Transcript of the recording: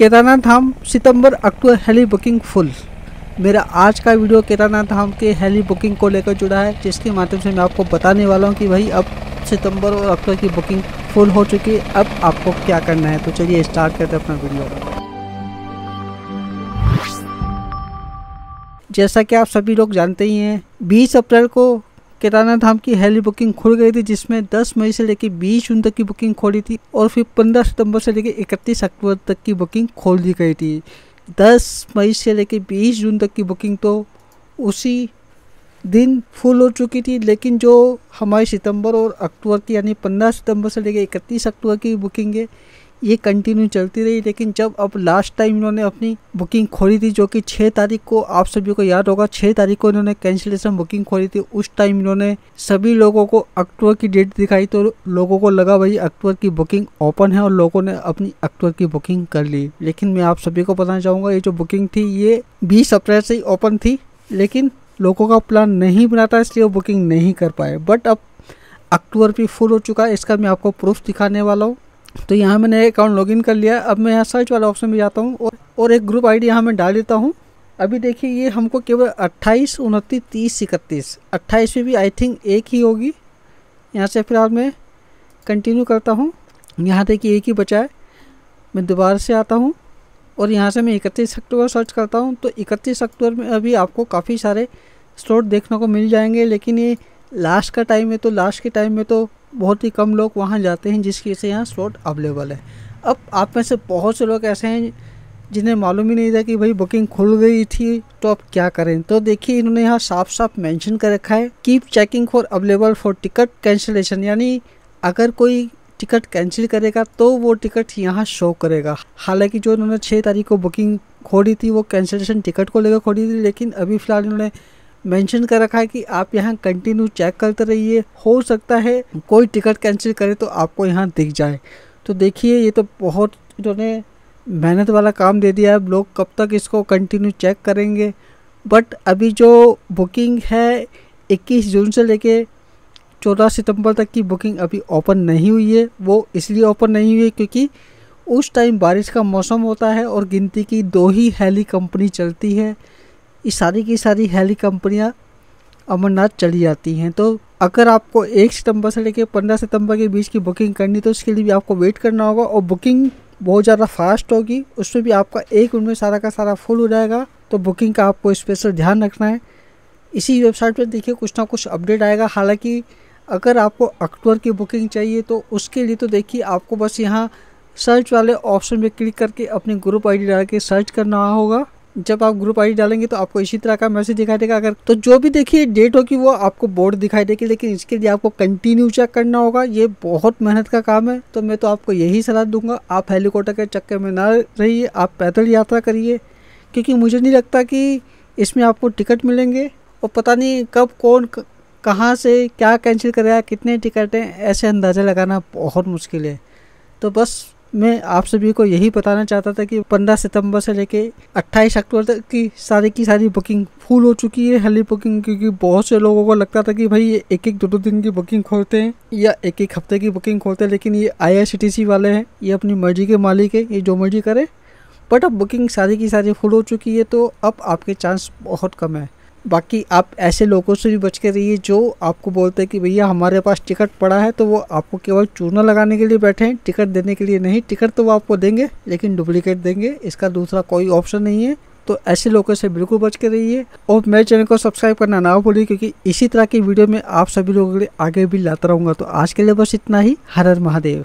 केदारनाथ धाम, सितंबर, अक्टूबर, heli booking full. मेरा आज का वीडियो केदारनाथ धाम के हेली बुकिंग को लेकर जुड़ा है, जिसके माध्यम से मैं आपको बताने वाला हूँ कि भाई अब सितंबर और अक्टूबर की बुकिंग फुल हो चुकी है। अब आपको क्या करना है? तो चलिए स्टार्ट करते हैं अपना वीडियो। जैसा कि आप सभी लोग जानते ही हैं 20 अप्रैल को केदारनाथ धाम की हेली बुकिंग खुल गई थी, जिसमें 10 मई से लेकर 20 जून तक की बुकिंग खोली थी और फिर 15 सितंबर से लेकर 31 अक्टूबर तक की बुकिंग खोल दी गई थी। 10 मई से लेकर 20 जून तक की बुकिंग तो उसी दिन फुल हो चुकी थी, लेकिन जो हमारी सितंबर और अक्टूबर की, यानी 15 सितंबर से लेकर 31 अक्टूबर की बुकिंग है ये कंटिन्यू चलती रही, लेकिन जब अब लास्ट टाइम इन्होंने अपनी बुकिंग खोली थी, जो कि छः तारीख को आप सभी को याद होगा छः तारीख को इन्होंने कैंसिलेशन बुकिंग खोली थी, उस टाइम इन्होंने सभी लोगों को अक्टूबर की डेट दिखाई तो लोगों को लगा भाई अक्टूबर की बुकिंग ओपन है और लोगों ने अपनी अक्टूबर की बुकिंग कर ली। लेकिन मैं आप सभी को बताना चाहूँगा, ये जो बुकिंग थी, ये बीस अप्रैल से ही ओपन थी, लेकिन लोगों का प्लान नहीं बना था, इसलिए वो बुकिंग नहीं कर पाए। बट अब अक्टूबर भी फुल हो चुका है, इसका मैं आपको प्रूफ दिखाने वाला हूँ। तो यहाँ मैंने अकाउंट लॉगिन कर लिया। अब मैं यहाँ सर्च वाला ऑप्शन में जाता हूँ और, और एक ग्रुप आईडी यहाँ मैं डाल देता हूँ। अभी देखिए ये हमको केवल अट्ठाईस उनतीस तीस इकतीस अट्ठाईस में भी आई थिंक एक ही होगी। यहाँ से फ़िलहाल मैं कंटिन्यू करता हूँ। यहाँ देखिए एक ही बचा है। मैं दोबारा से आता हूँ और यहाँ से मैं इकतीस अक्टूबर सर्च करता हूँ। तो इकतीस अक्टूबर में अभी आपको काफ़ी सारे स्लॉट देखने को मिल जाएँगे लेकिन ये लास्ट का टाइम है तो लास्ट के टाइम में तो बहुत ही कम लोग वहाँ जाते हैं जिसकी से यहाँ स्लॉट अवेलेबल है। अब आप में से बहुत से लोग ऐसे हैं जिन्हें मालूम ही नहीं था कि भाई बुकिंग खुल गई थी तो अब क्या करें? तो देखिए, इन्होंने यहाँ साफ़ साफ़ मेंशन कर रखा है keep checking for available for ticket cancellation यानी अगर कोई टिकट कैंसिल करेगा तो वो टिकट यहाँ शो करेगा। हालाँकि जो इन्होंने छः तारीख को बुकिंग खोली थी, वो कैंसिलेशन टिकट को लेकर खोली थी, लेकिन अभी फ़िलहाल इन्होंने मेंशन कर रखा है कि आप यहाँ कंटिन्यू चेक करते रहिए। हो सकता है कोई टिकट कैंसिल करे तो आपको यहाँ दिख जाए। तो देखिए, ये तो बहुत इन्होंने मेहनत वाला काम दे दिया है। लोग कब तक इसको कंटिन्यू चेक करेंगे? बट अभी जो बुकिंग है 21 जून से लेके 14 सितंबर तक की बुकिंग अभी ओपन नहीं हुई है। वो इसलिए ओपन नहीं हुई है क्योंकि उस टाइम बारिश का मौसम होता है और गिनती की दो ही हेली कंपनी चलती है। ये सारी की सारी हेली कंपनियाँ अमरनाथ चली जाती हैं। तो अगर आपको एक सितंबर से लेकर पंद्रह सितंबर के बीच की बुकिंग करनी तो उसके लिए भी आपको वेट करना होगा और बुकिंग बहुत ज़्यादा फास्ट होगी। उसमें भी आपका एक मिनट में सारा का सारा फुल हो जाएगा। तो बुकिंग का आपको स्पेशल ध्यान रखना है। इसी वेबसाइट पर देखिए, कुछ ना कुछ अपडेट आएगा। हालाँकि अगर आपको अक्टूबर की बुकिंग चाहिए तो उसके लिए तो देखिए, आपको बस यहाँ सर्च वाले ऑप्शन में क्लिक करके अपनी ग्रुप आईडी डाल के सर्च करना होगा। जब आप ग्रुप आई डालेंगे तो आपको इसी तरह का मैसेज दिखाई देगा। अगर तो जो भी देखिए डेट होगी वो आपको बोर्ड दिखाई देगी, लेकिन इसके लिए आपको कंटिन्यू चेक करना होगा। ये बहुत मेहनत का काम है तो मैं तो आपको यही सलाह दूँगा। आप हेलीकॉप्टर के चक्कर में ना रहिए, आप पैदल यात्रा करिए, क्योंकि मुझे नहीं लगता कि इसमें आपको टिकट मिलेंगे। और पता नहीं कब, कौन कहाँ से क्या कैंसिल करेगा कितने टिकट हैं, ऐसे अंदाज़ा लगाना बहुत मुश्किल है। तो बस मैं आप सभी को यही बताना चाहता था कि 15 सितंबर से लेके 28 अक्टूबर तक की सारी की सारी बुकिंग फुल हो चुकी है हेली बुकिंग क्योंकि बहुत से लोगों को लगता था कि भाई ये एक एक दो दो दिन की बुकिंग खोलते हैं या एक एक हफ़्ते की बुकिंग खोलते हैं, लेकिन ये आई वाले हैं, ये अपनी मर्ज़ी के मालिक है, ये जो मर्ज़ी करे। बट अब बुकिंग सारी की सारी फुल हो चुकी है तो अब आपके चांस बहुत कम है। बाकी आप ऐसे लोगों से भी बच के रहिए जो आपको बोलते हैं कि भैया हमारे पास टिकट पड़ा है तो वो आपको केवल चूना लगाने के लिए बैठे हैं, टिकट देने के लिए नहीं। टिकट तो वो आपको देंगे, लेकिन डुप्लीकेट देंगे, इसका दूसरा कोई ऑप्शन नहीं है। तो ऐसे लोगों से बिल्कुल बच के रहिए और मेरे चैनल को सब्सक्राइब करना ना भूलिए, क्योंकि इसी तरह की वीडियो में आप सभी लोगों के लिए आगे भी लाता रहूँगा। तो आज के लिए बस इतना ही। हर हर महादेव।